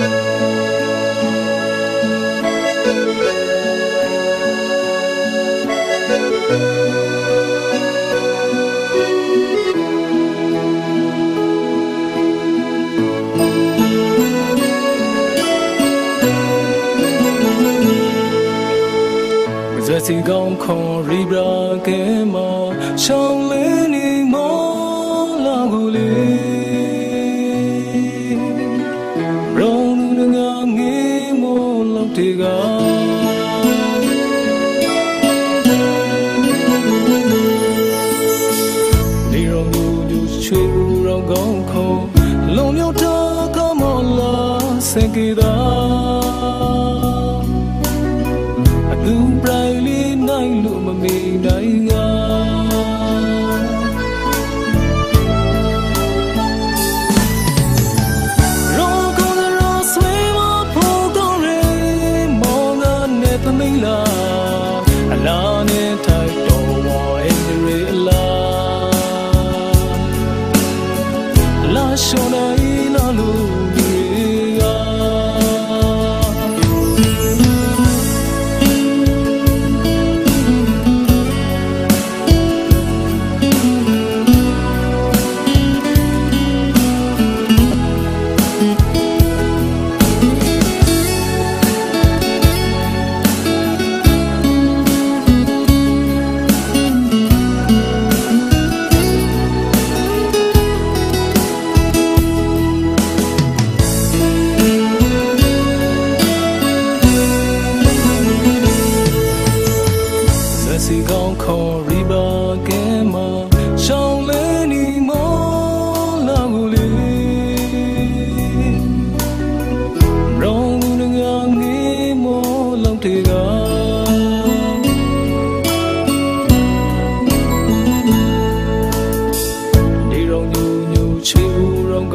Giờ thì gom khó rì bra kế mà Trong lễ ni တေကနေရောမူသူချူရောကောင်းခုံလုံမြောက်တာကမောလာစင်ကေတာအသူပြိုင်လေးနိုင်လို့မမေနိုင်ငါ শোনাই নালো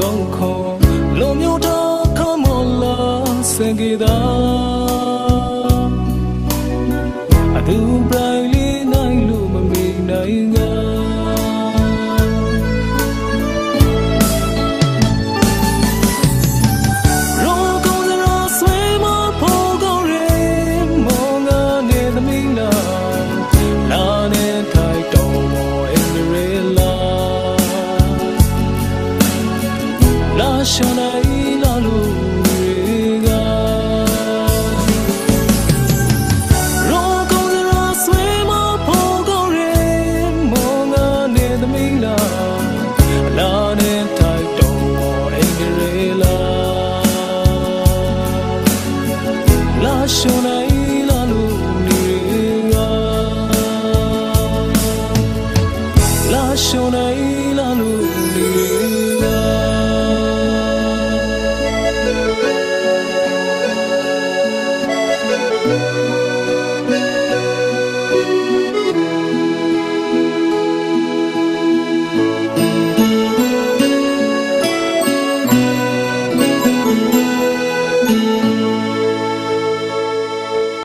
ronco lo mio to come la sengida adu bra emotional